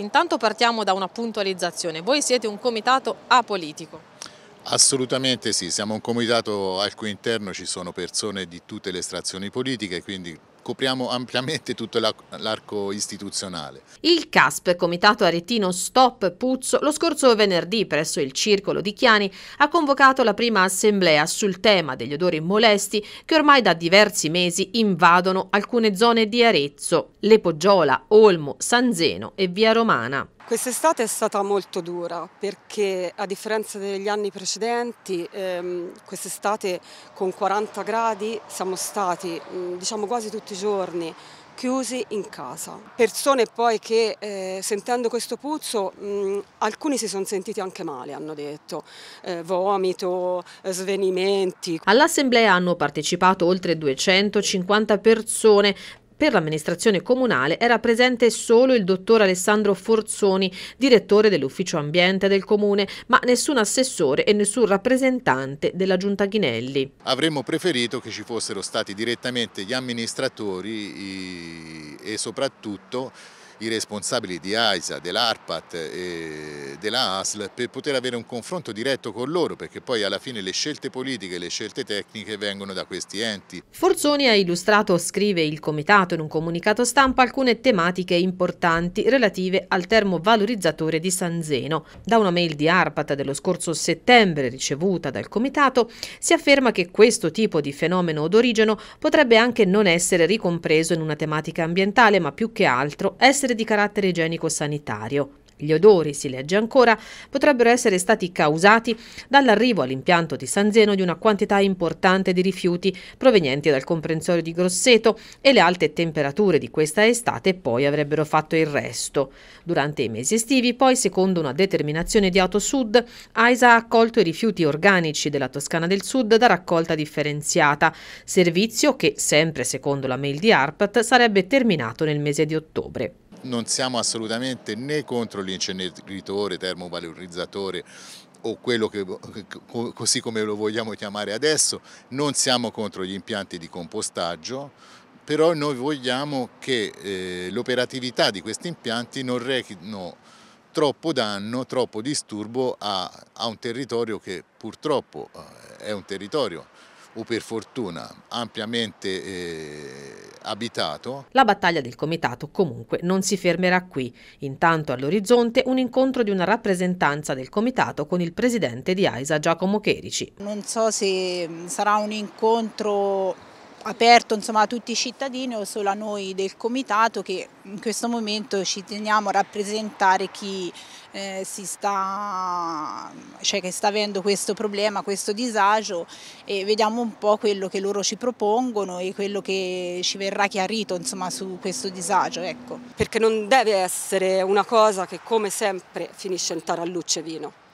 Intanto partiamo da una puntualizzazione. Voi siete un comitato apolitico. Assolutamente sì, siamo un comitato al cui interno ci sono persone di tutte le estrazioni politiche, quindi copriamo ampiamente tutto l'arco istituzionale. Il CASP, Comitato Aretino Stop Puzzo, lo scorso venerdì presso il Circolo di Chiani ha convocato la prima assemblea sul tema degli odori molesti che ormai da diversi mesi invadono alcune zone di Arezzo, Le Poggiola, Olmo, San Zeno e Via Romana. Quest'estate è stata molto dura perché a differenza degli anni precedenti ehm, quest'estate con 40 gradi siamo stati diciamo quasi tutti i giorni chiusi in casa. Persone poi che eh, sentendo questo puzzo mh, alcuni si sono sentiti anche male, hanno detto, eh, vomito, svenimenti. All'assemblea hanno partecipato oltre 250 persone per l'amministrazione comunale era presente solo il dottor Alessandro Forzoni, direttore dell'ufficio ambiente del comune, ma nessun assessore e nessun rappresentante della giunta Ghinelli. Avremmo preferito che ci fossero stati direttamente gli amministratori e soprattutto i responsabili di AISA, dell'ARPAT e della ASL per poter avere un confronto diretto con loro perché poi alla fine le scelte politiche e le scelte tecniche vengono da questi enti. Forzoni ha illustrato, scrive il Comitato in un comunicato stampa, alcune tematiche importanti relative al termovalorizzatore di San Zeno. Da una mail di ARPAT dello scorso settembre ricevuta dal Comitato si afferma che questo tipo di fenomeno odorigeno potrebbe anche non essere ricompreso in una tematica ambientale ma più che altro essere essere di carattere igienico-sanitario. Gli odori, si legge ancora, potrebbero essere stati causati dall'arrivo all'impianto di San Zeno di una quantità importante di rifiuti provenienti dal comprensorio di Grosseto e le alte temperature di questa estate poi avrebbero fatto il resto. Durante i mesi estivi, poi, secondo una determinazione di Autosud, AISA ha accolto i rifiuti organici della Toscana del Sud da raccolta differenziata, servizio che, sempre secondo la mail di ARPAT, sarebbe terminato nel mese di ottobre non siamo assolutamente né contro l'inceneritore, termovalorizzatore o quello che così come lo vogliamo chiamare adesso, non siamo contro gli impianti di compostaggio, però noi vogliamo che eh, l'operatività di questi impianti non rechino troppo danno, troppo disturbo a, a un territorio che purtroppo eh, è un territorio o per fortuna ampiamente eh, abitato. La battaglia del comitato comunque non si fermerà qui. Intanto all'orizzonte un incontro di una rappresentanza del comitato con il presidente di AISA Giacomo Cherici. Non so se sarà un incontro aperto insomma, a tutti i cittadini o solo a noi del comitato che in questo momento ci teniamo a rappresentare chi eh, sta, cioè che sta avendo questo problema, questo disagio e vediamo un po' quello che loro ci propongono e quello che ci verrà chiarito insomma, su questo disagio. Ecco. Perché non deve essere una cosa che come sempre finisce in tarallucce vino.